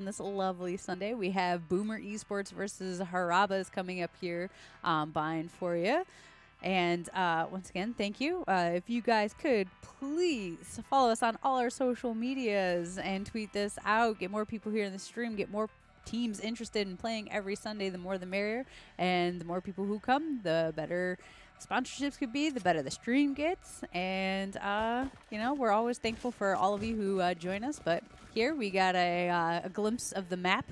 on this lovely Sunday. We have Boomer Esports versus Harabas coming up here um, buying for you. And uh, once again, thank you. Uh, if you guys could please follow us on all our social medias and tweet this out, get more people here in the stream, get more teams interested in playing every Sunday, the more the merrier. And the more people who come, the better sponsorships could be, the better the stream gets. And, uh, you know, we're always thankful for all of you who uh, join us. But here we got a, uh, a glimpse of the map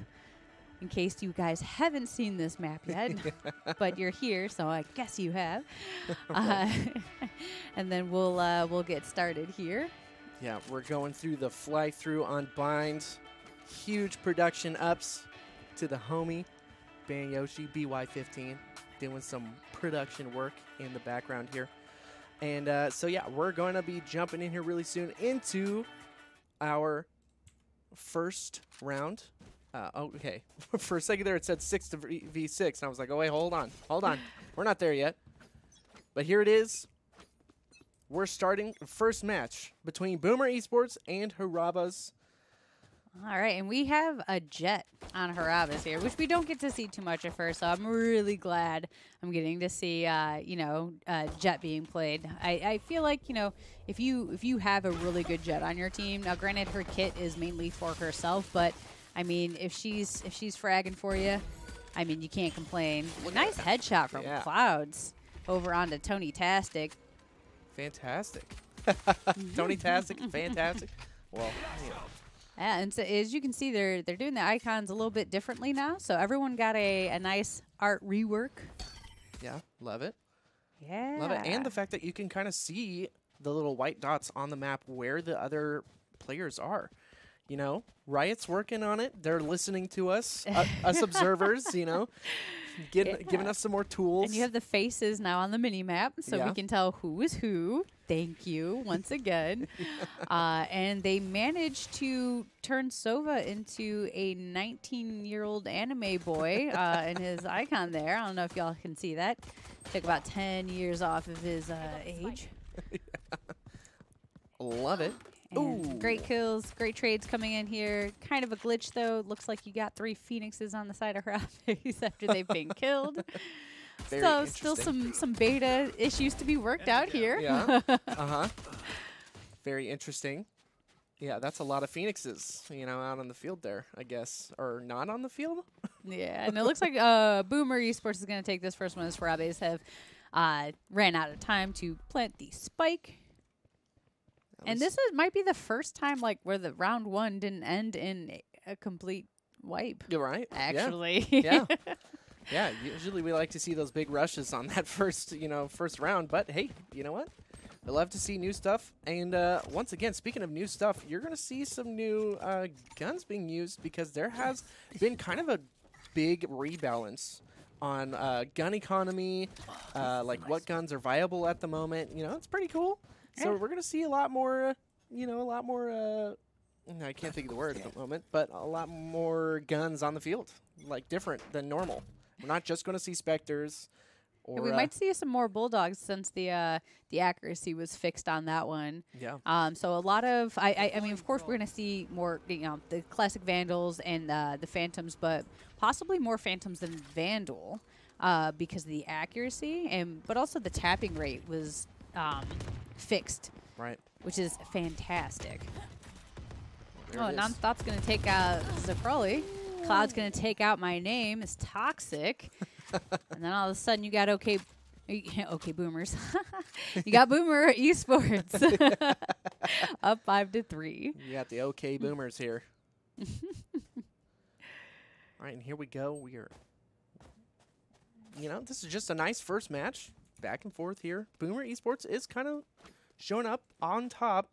in case you guys haven't seen this map yet, but you're here, so I guess you have. Uh, and then we'll uh, we'll get started here. Yeah, we're going through the fly through on binds. Huge production ups to the homie Banyoshi BY15 doing some production work in the background here. And uh, so yeah, we're going to be jumping in here really soon into our first round. Uh, okay, for a second there it said six to v six, and I was like, oh wait, hold on, hold on, we're not there yet. But here it is. We're starting first match between Boomer Esports and Harabas. All right, and we have a Jett on Harabas here, which we don't get to see too much of her, So I'm really glad I'm getting to see, uh, you know, uh, Jett being played. I, I feel like you know if you if you have a really good Jett on your team, now granted her kit is mainly for herself, but I mean if she's if she's fragging for you, I mean you can't complain. nice headshot from Yeah. Clouds over onto Tony Tastic. Fantastic. Tony Tastic, fantastic. Well, know, Yeah, and so as you can see, they're they're doing the icons a little bit differently now. So everyone got a, a nice art rework. yeah, love it. Yeah, Love it. And the fact that you can kind of see the little white dots on the map where the other players are. You know, Riot's working on it. They're listening to us, uh, us observers, you know, get, giving us some more tools. and you have the faces now on the mini map, so Yeah. we can tell who is who. Thank you once again. uh, and they managed to turn Sova into a 19 year old anime boy uh, in his icon there. I don't know if y'all can see that. Took about 10 years off of his uh, age. Love it. Great kills, great trades coming in here. Kind of a glitch though. Looks like you got three phoenixes on the side of her face after they've been killed. Very so still some some beta issues to be worked out here. Yeah. uh huh. Very interesting. Yeah, that's a lot of phoenixes, you know, out on the field there, I guess, or not on the field. yeah, and it looks like uh, Boomer Esports is going to take this first one as Harabas have uh, ran out of time to plant the spike. At And this is, might be the first time like where the round one didn't end in a, a complete wipe. You're right. Actually, Yeah. yeah, usually we like to see those big rushes on that first, you know, first round. But hey, you know what? I love to see new stuff. And uh, once again, speaking of new stuff, you're going to see some new uh, guns being used because there has been kind of a big rebalance on uh, gun economy, uh, like what guns are viable at the moment. You know, it's pretty cool. So Yeah. we're going to see a lot more, you know, a lot more. Uh, I can't think of the word at the moment, but a lot more guns on the field, like different than normal. We're not just going to see specters. Or, we uh, might see some more bulldogs since the uh, the accuracy was fixed on that one. yeah, Um, so a lot of I, I, I mean, of course, we're going to see more, you know, the classic Vandals and uh, the Phantoms, but possibly more Phantoms than Vandal uh, because of the accuracy and but also the tapping rate was um, fixed, right. which is fantastic. There oh, it is. Nonthought's going to take out Zacroli. Cloud's going to take out my name. It's toxic. and then all of a sudden you got okay, okay boomers. you got Boomer Esports up five to three. You got the OK mm. boomers here. All right, and here we go. We are, you know, this is just a nice first match, back and forth here. Boomer Esports is kind of showing up on top.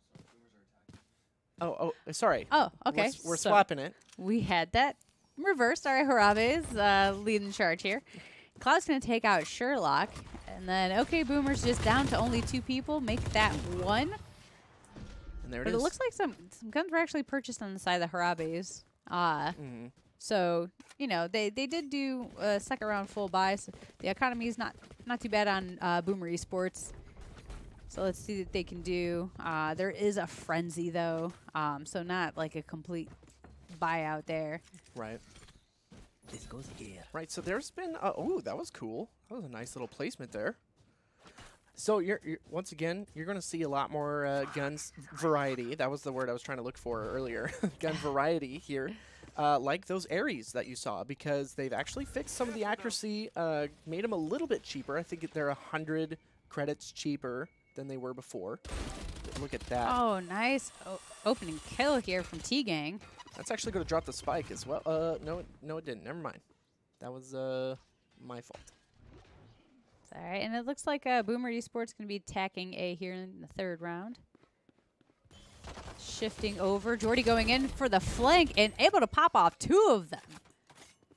Oh, oh, sorry. Oh, We're okay. We're, so swapping it. We had that reversed. All right, Harabas uh, leading the charge here. Cloud's going to take out Sherlock. And then, okay, Boomer's just down to only two people. Make that one. And there it But is. it looks like some, some guns were actually purchased on the side of the Harabas. Uh, Mhm. so, you know, they, they did do a second round full buy. So the economy is not, not too bad on uh, Boomer Esports. So let's see what they can do. Uh, there is a frenzy, though. Um, so not like a complete buyout there. Right. This goes here. Right. So there's been. Uh, oh, that was cool. That was a nice little placement there. So you're, you're once again you're going to see a lot more uh, guns variety. That was the word I was trying to look for earlier. Gun variety here, uh, like those Ares that you saw, because they've actually fixed some of the accuracy, uh, made them a little bit cheaper. I think they're a hundred credits cheaper than they were before. Look at that. Oh, nice o- opening kill here from T Gang. That's actually going to drop the spike as well. Uh, no, it- no, it didn't. Never mind. That was uh my fault. All right, and it looks like uh, Boomer Esports going to be attacking A here in the third round. Shifting over, Jordy going in for the flank and able to pop off two of them.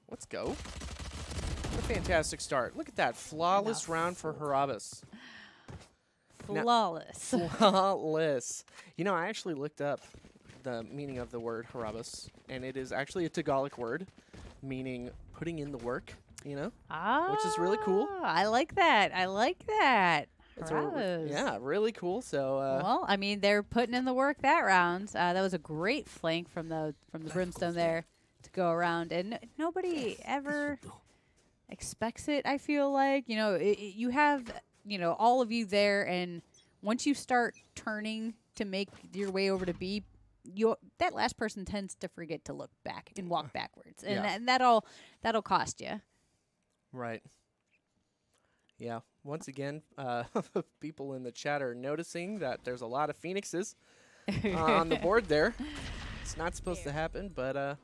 Let's go. What a fantastic start. Look at that. Flawless round for Harabas. Now- Flawless. Flawless. You know, I actually looked up the meaning of the word Harabas, and it is actually a Tagalog word meaning putting in the work, you know? ah, Which is really cool. I like that. I like that. It's a yeah, really cool. So, uh, well, I mean, they're putting in the work that round. Uh, that was a great flank from the from the brimstone there to go around, and n- nobody ever expects it. I feel like you know i i- you have you know all of you there, and once you start turning to make your way over to B, you that last person tends to forget to look back and walk backwards, and, Yeah. that, and that'll that'll cost you. right. Yeah. Once again, uh, people in the chat are noticing that there's a lot of phoenixes uh, on the board there. It's not supposed to happen, but uh,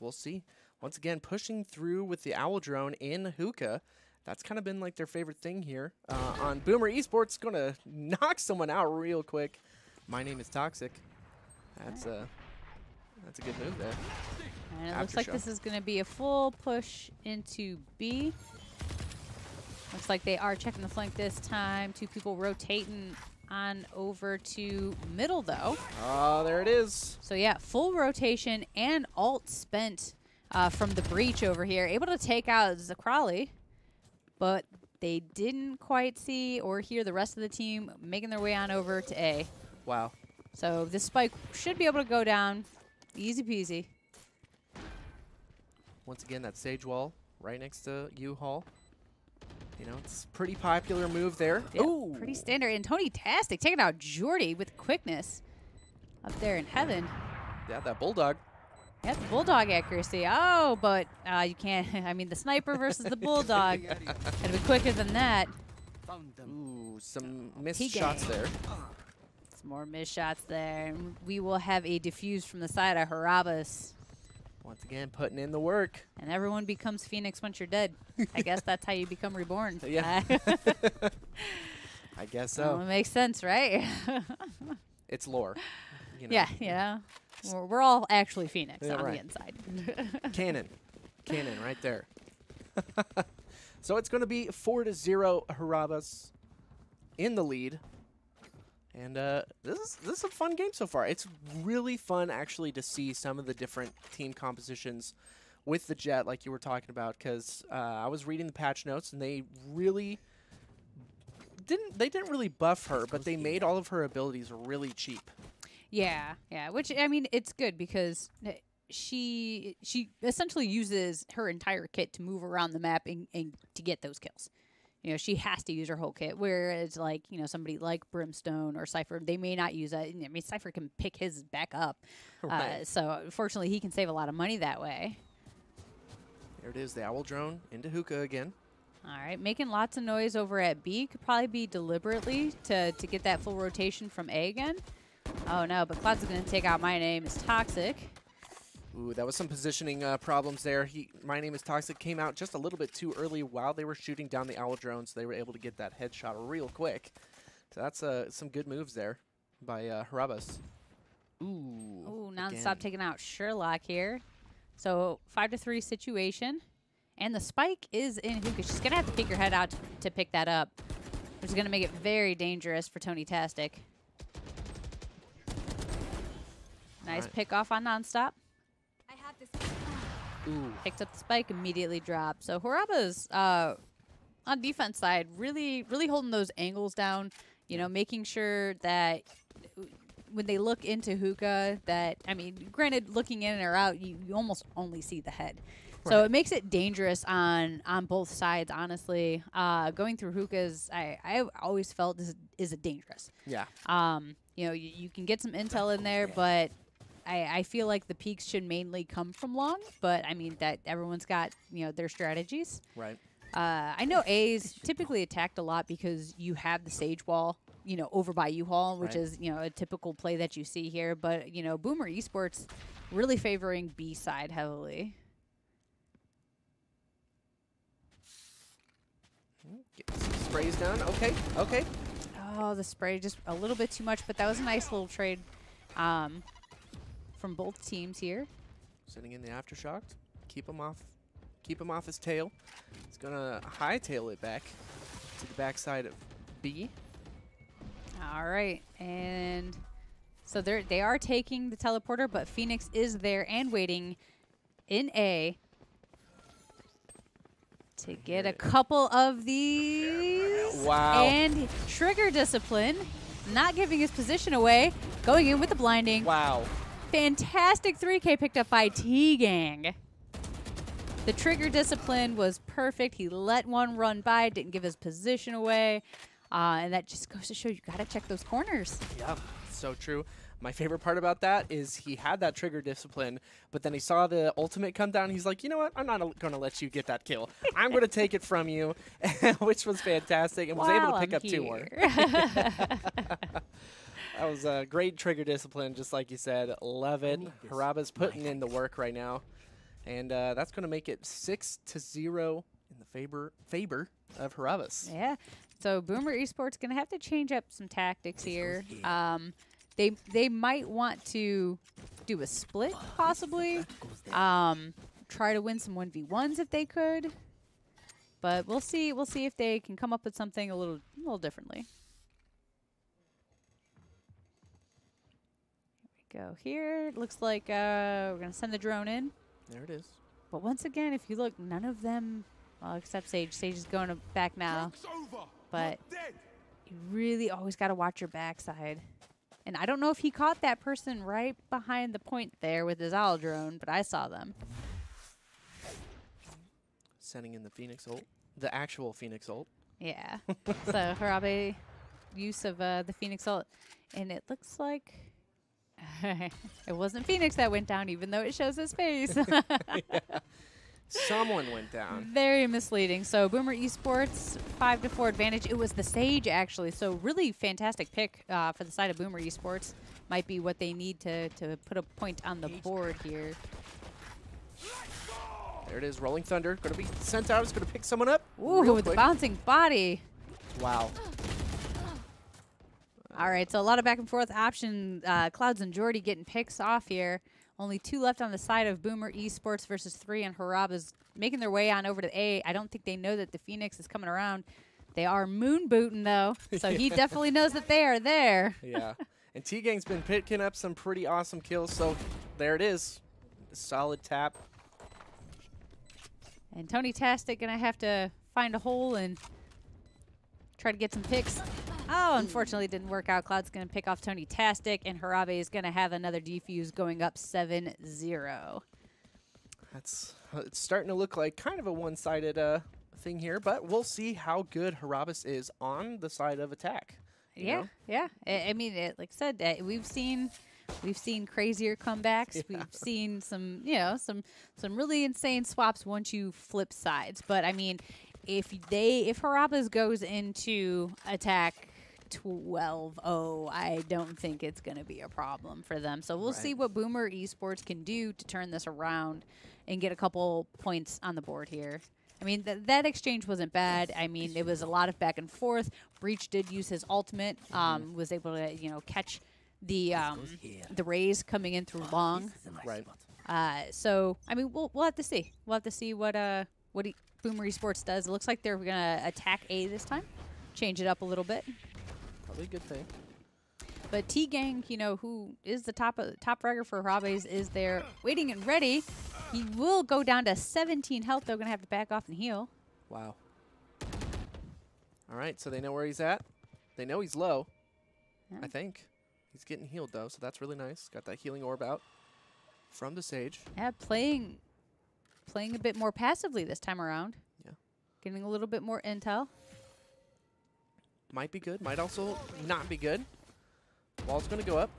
we'll see. Once again, pushing through with the owl drone in hookah. That's kind of been like their favorite thing here. Uh, on Boomer Esports, going to knock someone out real quick. My name is Toxic. That's a that's a good move there. And it looks like this is going to be a full push into B. Looks like they are checking the flank this time. Two people rotating on over to middle, though. Oh, there it is. So, yeah, full rotation and alt spent uh, from the breach over here. Able to take out Zakrali, but they didn't quite see or hear the rest of the team making their way on over to A. Wow. So, this spike should be able to go down easy peasy. Once again, that sage wall right next to U-Haul. You know, it's pretty popular move there. Yeah, Ooh. pretty standard. And Tony Tastic taking out Jordy with quickness up there in heaven. Yeah, that bulldog. Yeah, the bulldog accuracy. Oh, but uh, you can't. I mean, the sniper versus the bulldog. Gotta be quicker than that. Ooh, some missed P-game. shots there. More missed shots there. And we will have a diffuse from the side of Harabas. Once again, putting in the work. And everyone becomes Phoenix once you're dead. I guess that's how you become reborn. Yeah. I guess so. so. it makes sense, right? It's lore. You know. yeah, know. We're, we're all actually Phoenix Yeah, on right. the inside. Canon. Canon right there. so it's going to be 4 to 0 Harabas in the lead. And uh, this is this is a fun game so far. It's really fun actually to see some of the different team compositions with the Jett, like you were talking about, because uh, I was reading the patch notes and they really didn't they didn't really buff her, but they made all of her abilities really cheap. Yeah, yeah. Which I mean, it's good because uh, she she essentially uses her entire kit to move around the map and, and to get those kills. You know, she has to use her whole kit. Whereas, like you know, somebody like Brimstone or Cypher, they may not use that. I mean, Cypher can pick his back up. Uh, so fortunately, he can save a lot of money that way. There it is, the owl drone into hookah again. All right, making lots of noise over at B could probably be deliberately to to get that full rotation from A again. Oh no, but Cloud's going to take out my name is Toxic. Ooh, that was some positioning uh, problems there. He, my name is Toxic, came out just a little bit too early while they were shooting down the owl drone, so they were able to get that headshot real quick. So that's uh, some good moves there by uh, Harabas. Ooh. Ooh, nonstop taking out Sherlock here. So five to three situation, and the spike is in hookah. She's gonna have to pick your head out to, to pick that up, which is gonna make it very dangerous for Tony Tastic. Nice Alright. pick off on nonstop. I have this. Ooh. Picked up the spike, immediately dropped. So Harabas uh, on defense side, really, really holding those angles down. You know, making sure that when they look into hookah, that I mean, granted, looking in or out, you, you almost only see the head. So it makes it dangerous on on both sides. Honestly, uh, going through hookahs, I I always felt is is dangerous. Yeah. Um, you know, you, you can get some intel in there, but I, I feel like the peaks should mainly come from long. But I mean that everyone's got you know their strategies. Right. Uh, I know A's typically attacked a lot because you have the sage wall, you know, over by U-Haul, which Right. is you know a typical play that you see here. But you know, Boomer Esports really favoring B side heavily. Get some sprays down. Okay. Okay. Oh, the spray just a little bit too much, but that was a nice little trade um, from both teams here. Sitting in the aftershock. Keep him off. Keep him off his tail. He's gonna hightail it back to the backside of B. All right, and so they're they are taking the teleporter, but Phoenix is there and waiting in A to get a couple of these. Wow. And trigger discipline, not giving his position away, going in with the blinding. Wow. Fantastic 3K picked up by T Gang. The trigger discipline was perfect. He let one run by, didn't give his position away. Uh, and that just goes to show you got to check those corners. Yeah, so true. My favorite part about that is he had that trigger discipline, but then he saw the ultimate come down. He's like, you know what? I'm not going to let you get that kill. I'm going to take it from you, which was fantastic, and was able to pick I'm up two more. here. That was a great trigger discipline, just like you said. Love it. Harabas putting in the work right now, and uh, that's going to make it six to zero in the favor favor of Harabas. yeah. So Boomer Esports gonna have to change up some tactics here. here. Um, they they might want to do a split possibly. Um, try to win some one v ones if they could. But we'll see. We'll see if they can come up with something a little, a little differently. Go. Here it looks like uh, we're gonna send the drone in. There it is. But once again, if you look, none of them, well, except Sage. Sage is going back now. But you really always got to watch your backside. And I don't know if he caught that person right behind the point there with his owl drone, but I saw them. Sending in the Phoenix ult, the actual Phoenix ult. Yeah. so Harabe use of uh, the Phoenix ult, and it looks like it wasn't Phoenix that went down, even though it shows his face. Someone went down. Very misleading. So Boomer Esports five to four advantage. It was the Sage actually. So really fantastic pick uh, for the side of Boomer Esports. Might be what they need to to put a point on the board here. There it is, Rolling Thunder. Going to be sent out. It's going to pick someone up. Ooh, with the bouncing body. Wow. All right, so a lot of back and forth option. Uh, Clouds and Jordy getting picks off here. Only two left on the side of Boomer Esports versus three, and Harabas making their way on over to A. I don't think they know that the Phoenix is coming around. They are moon booting though, so he definitely knows that they are there. Yeah. And T Gang's been picking up some pretty awesome kills. So there it is. Solid tap. And Tony Tastic gonna have to find a hole and try to get some picks. Oh, unfortunately, it didn't work out. Cloud's gonna pick off Tony Tastic, and Harabe is gonna have another defuse going up 7-0. That's it's starting to look like kind of a one-sided uh, thing here, but we'll see how good Harabas is on the side of attack. Yeah, know? yeah. I, I mean, it, like I said, uh, we've seen we've seen crazier comebacks. Yeah. We've seen some, you know, some some really insane swaps once you flip sides. But I mean, if they if Harabas goes into attack 12-0, I don't think it's going to be a problem for them. So we'll see what Boomer Esports can do to turn this around and get a couple points on the board here. I mean, th- that exchange wasn't bad. I mean, it was a lot of back and forth. Breach did use his ultimate, um, was able to, you know, catch the um, the rays coming in through long. This is a nice Right. Uh, so, I mean, we'll, we'll have to see. We'll have to see what uh what he, Boomer Esports does. It looks like they're gonna attack A this time, change it up a little bit. Probably a good thing. But T Gang, you know, who is the top of top fragger for Harabas, is there waiting and ready. He will go down to 17 health. They're gonna have to back off and heal. Wow. All right, so they know where he's at. They know he's low. Yeah. I think He's getting healed though, so that's really nice. Got that healing orb out from the Sage. Yeah, playing playing a bit more passively this time around. Yeah. Getting a little bit more intel. Might be good, might also not be good. Wall's gonna go up,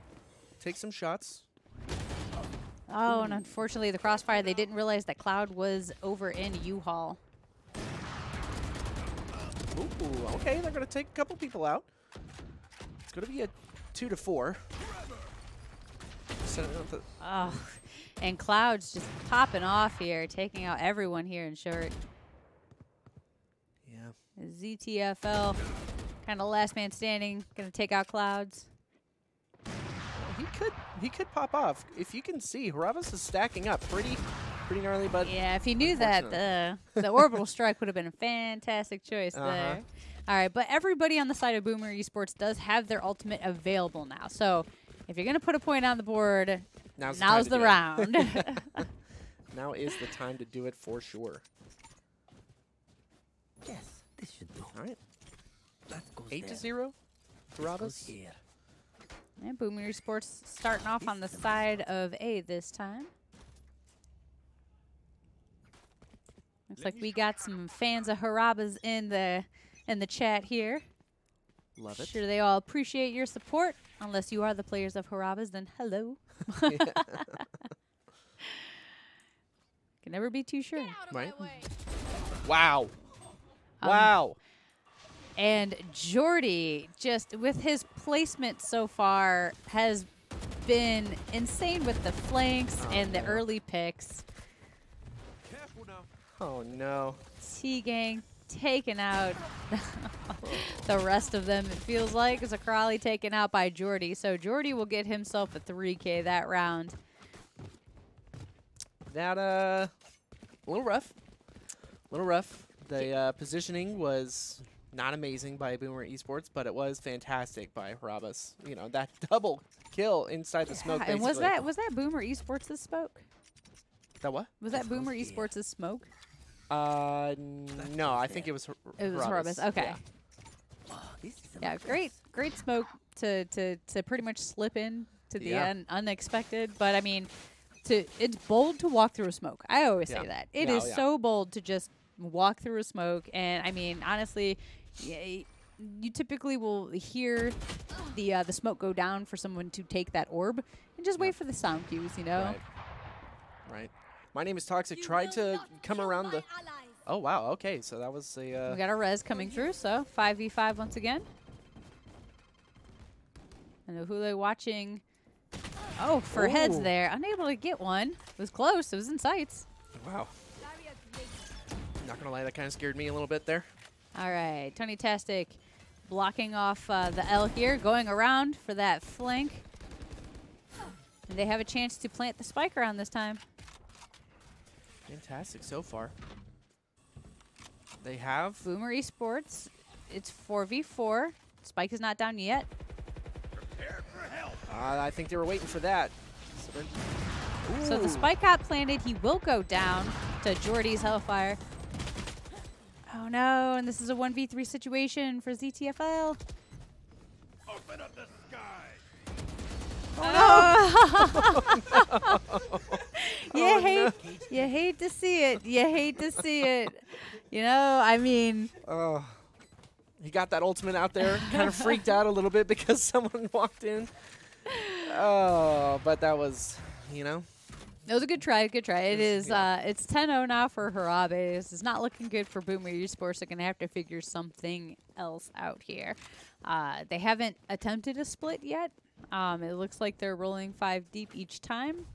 take some shots. Oh, and unfortunately the crossfire, they didn't realize that Cloud was over in U-Haul. Ooh, okay, they're gonna take a couple people out. It's gonna be a two to four. Set it up to- Oh, and Cloud's just popping off here, taking out everyone here in short. yeah. ZTFL, kind of last man standing, gonna take out Clouds. He could he could pop off. If you can see, Harabas is stacking up pretty pretty gnarly, but Yeah, if he knew that, the the orbital strike would have been a fantastic choice Uh-huh. there. All right, but everybody on the side of Boomer Esports does have their ultimate available now. So if you're gonna put a point on the board, now's the, now's time the round. Now is the time to do it for sure. Yes, this should do. All right, That goes eight there. to zero. This goes here. and Boomer Sports starting off on the side of A this time. Looks like we got some fans of Harabas in the in the chat here. Love it. Sure, they all appreciate your support. Unless you are the players of Harabas, then hello. Can never be too sure. Right. Wow. Um, wow. And Jordy, just with his placement so far, has been insane with the flanks Oh, and the no. early picks. Oh no. T Gang taken out the rest of them, it feels like. Zakrali taken out by Jordy. So Jordy will get himself a 3K that round. That uh, a little rough. A little rough. The uh, positioning was not amazing by Boomer Esports, but it was fantastic by Harabas. You know that double kill inside the smoke. and was that was that Boomer Esports' that spoke? that what? Was that Boomer Yeah. Esports' smoke? Uh, no, I think it was. Har- It was Harabas. Horobus. Okay. Yeah. Oh, this is a Yeah, great, great smoke to to to pretty much slip in to the Yeah. un- unexpected. But I mean, to it's bold to walk through a smoke. I always Yeah. say that it Yeah, is oh, yeah. so bold to just walk through a smoke. And I mean, honestly, y- you typically will hear the uh, the smoke go down for someone to take that orb and just wait for the sound cues. You know. Right. Right. My name is Toxic. Tried to come around the. Oh wow. Okay, so that was a. Uh, We got a res coming through, so 5v5 once again. And the Hule watching. Oh, for heads there. Unable to get one. It was close. It was in sights. wow. Not gonna lie, that kind of scared me a little bit there. All right. Tony Tastic blocking off uh, the L here, going around for that flank. And they have a chance to plant the spike around this time. Fantastic so far. They have. Boomer Esports. It's 4v4. Spike is not down yet. Uh, I think they were waiting for that. So, they're- So the spike got planted. He will go down to Jordy's Hellfire. Oh no, and this is a 1v3 situation for ZTFL. Open up the sky. Oh, oh you Oh, hate you hate to see it. You hate to see it. You know, I mean, Oh. He got that ultimate out there, kind of freaked out a little bit because someone walked in. Oh, but that was, you know, it was a good try, good try. It is. Uh it's 10-0 now for Harabas. It's not looking good for Boomer Esports. They're gonna have to figure something else out here. Uh, they haven't attempted a split yet. Um, it looks like they're rolling five deep each time.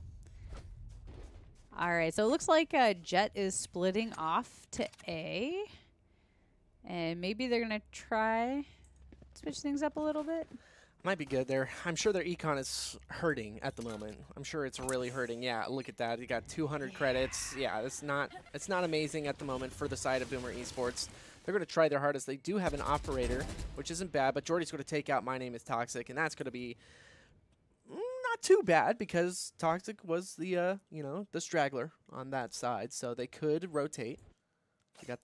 All right, so it looks like uh, Jett is splitting off to A. And maybe they're going to try switch things up a little bit. Might be good there. I'm sure their econ is hurting at the moment. I'm sure it's really hurting. Yeah, look at that. You got 200 credits. Yeah, it's not it's not amazing at the moment for the side of Boomer Esports. They're going to try their hardest. They do have an operator, which isn't bad, but Jordy's going to take out My Name is Toxic, and that's going to be not too bad because Toxic was the uh, you know the straggler on that side, so they could rotate. They got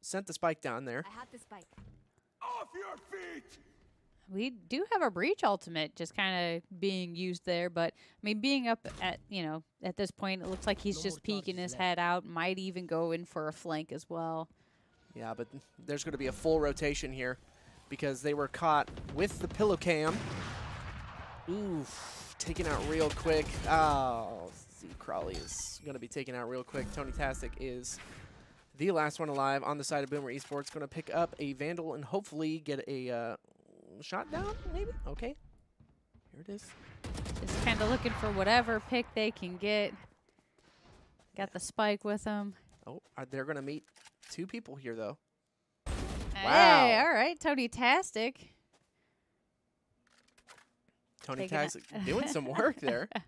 sent the spike down there. I have the spike. Off your feet. We do have a breach ultimate just kind of being used there, but I mean, being up at you know at this point, it looks like he's just peeking his head out. Might even go in for a flank as well. Yeah, but there's going to be a full rotation here because they were caught with the pillow cam. Oof, taken out real quick. Oh, Z Crawley is going to be taken out real quick. Tony Tastic is the last one alive on the side of Boomer Esports. Going to pick up a Vandal and hopefully get a uh, shot down, maybe? Okay. Here it is. Just kind of looking for whatever pick they can get. Got the spike with them. Oh, are they're going to meet two people here, though. Hey, Wow. all right, Tony Tastic. Tony Tastic doing some work there.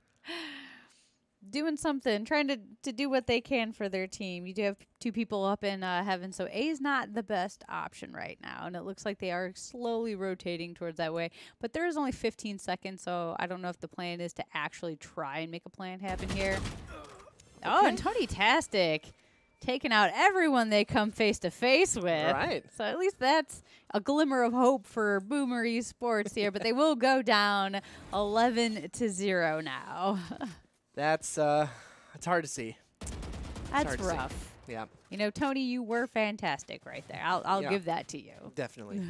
doing something, trying to, to do what they can for their team. You do have two people up in uh, heaven, so A is not the best option right now, and it looks like they are slowly rotating towards that way. But there is only 15 seconds, so I don't know if the plan is to actually try and make a plan happen here. Oh, and Tony Tastic taking out everyone they come face to face with. Right. So at least that's a glimmer of hope for Boomer Esports here, but they will go down 11 to 0 now. That's uh, it's hard to see. That's hard to see. rough. Yeah, You know, Tony, you were fantastic right there. I'll, I'll Yeah. give that to you. definitely.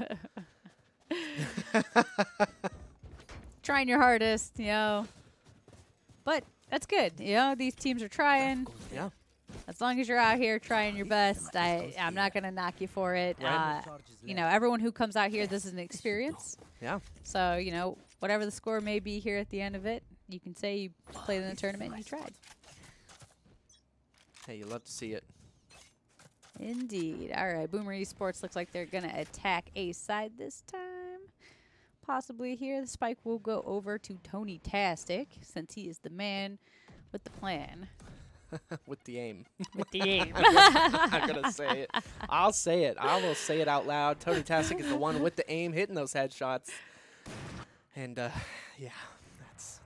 Trying your hardest, you know. But that's good. You know, these teams are trying. yeah. As long as you're out here trying your best, I, I'm not going to knock you for it. Right. Uh, you know, everyone who comes out here, this is an experience. Yeah. So, you know, whatever the score may be here at the end of it, you can say you played in the tournament and you tried. Hey, you love to see it. Indeed. All right, Boomer Esports looks like they're going to attack A side this time. Possibly here. The spike will go over to Tony Tastic since he is the man with the plan. With the aim. With the aim. I'm gonna say it. I'll say it. I will say it out loud. Tony Tastic is the one with the aim, hitting those headshots. And uh, yeah,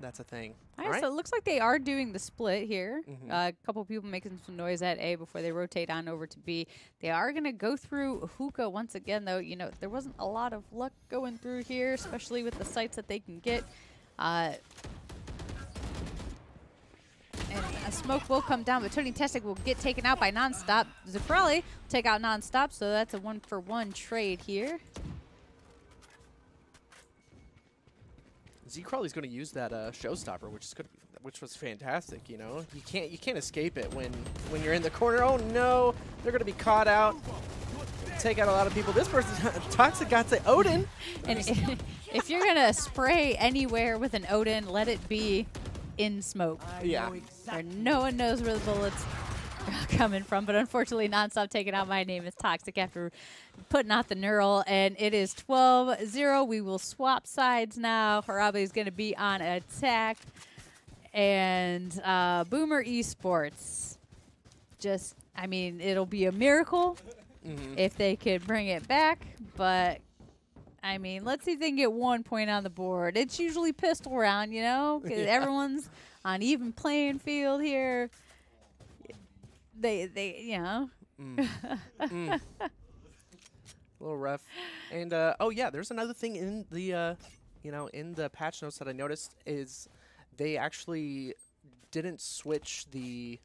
that's a thing. All All right, right. so it looks like they are doing the split here. Mhm. Uh, a couple people making some noise at A before they rotate on over to B. They are going to go through hookah once again, though. You know, there wasn't a lot of luck going through here, especially with the sites that they can get. Uh, and a smoke will come down, but Tony Tastic will get taken out by Nonstop. Zucrelli will take out Nonstop, so that's a one-for-one trade here. Z Crawley's going to use that uh, showstopper, which is good, which was fantastic. You know, you can't you can't escape it when when you're in the corner. Oh no, they're going to be caught out. Take out a lot of people. This person, Toxic, got to Odin. And if you're gonna spray anywhere with an Odin, let it be in smoke, Yeah. where no one knows where the bullets coming from. But unfortunately, nonstop taking out my name is toxic after putting out the neural, and it is 12-0. We will swap sides now. Harabe is gonna be on attack, and uh, Boomer Esports. Just, I mean, it'll be a miracle Mhm. if they could bring it back. But I mean, let's see if they can get one point on the board. It's usually pistol round, you know, 'cause Yeah. everyone's on even playing field here. They, they, you know, Mm. Mm. A little rough. And uh, oh yeah, there's another thing in the uh, you know in the patch notes that I noticed is they actually didn't switch the.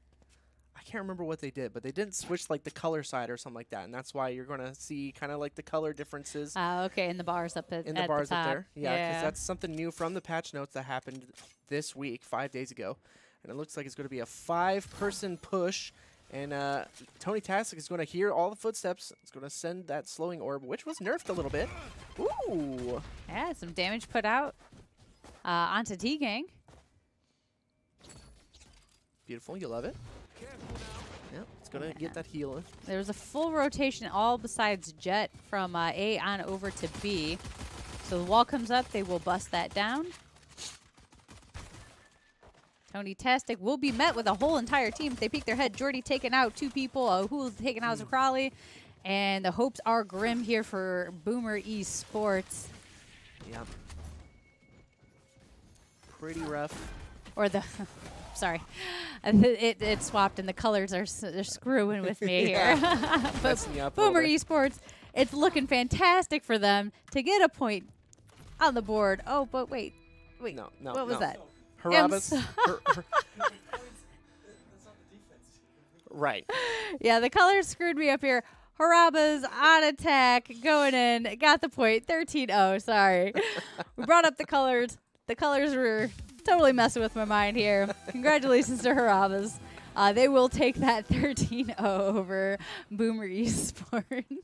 I can't remember what they did, but they didn't switch like the color side or something like that, and that's why you're gonna see kind of like the color differences uh, okay, and the bars up at, in the at bars the up there. Yeah, because that's something new from the patch notes that happened this week, five days ago, and it looks like it's going to be a five-person push. And uh, Tony Tastic is going to hear all the footsteps. It's going to send that slowing orb, which was nerfed a little bit. Ooh, yeah, some damage put out uh, onto T Gang. beautiful. You love it. Yep, it's going to get that heal. There's a full rotation all besides Jett from uh, A on over to B. So the wall comes up, they will bust that down. Tony Tastic will be met with a whole entire team. If they peek their head, Jordy taking out two people, uh, who's taking out Zakrali. And the hopes are grim here for Boomer Esports. Yep. Pretty rough. Or the, sorry, it, it swapped and the colors are, they're screwing with me here. but Boomer. Esports, it's looking fantastic for them to get a point on the board. Oh, but wait, wait. No, no, What was no. that? Harabas. I'm Her- her- right. Yeah, the colors screwed me up here. Harabas on attack, going in, got the point, 13-0, sorry. we brought up the colors. The colors were totally messing with my mind here. Congratulations to Harabas. Uh, they will take that 13-0 over Boomer Esports.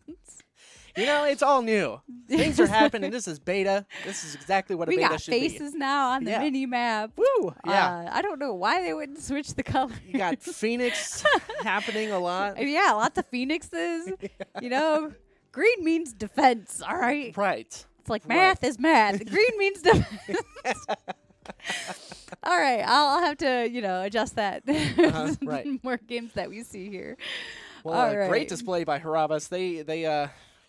You know, it's all new. Things are happening. This is beta. This is exactly what a we beta got faces now on the Yeah. mini map. Woo! Yeah. Uh, I don't know why they wouldn't switch the color. you got Phoenix happening a lot. yeah, lots of phoenixes. You know, green means defense. All right. Right. It's like Right. math is math. Green means defense. All right, I'll, have to, you know, adjust that. Uh-huh, right. More games that we see here. Well, All uh, right. great display by Harabas. They they uh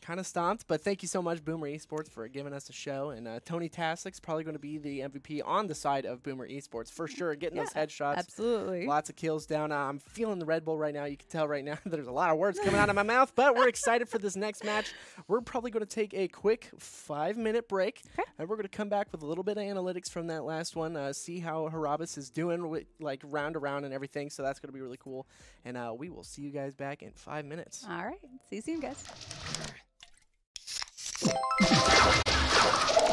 kind of stomped, but thank you so much, Boomer Esports, for giving us a show. And uh, Tony Tastic's probably going to be the MVP on the side of Boomer Esports for sure, getting those headshots. Absolutely. Lots of kills down. Uh, I'm feeling the Red Bull right now. You can tell right now there's a lot of words coming out of my mouth, but we're excited for this next match. We're probably going to take a quick five minute break, Okay. and we're going to come back with a little bit of analytics from that last one, uh, see how Harabas is doing with like round around and everything. So that's going to be really cool. And uh, we will see you guys back in five minutes. All right. See you soon, guys. よし!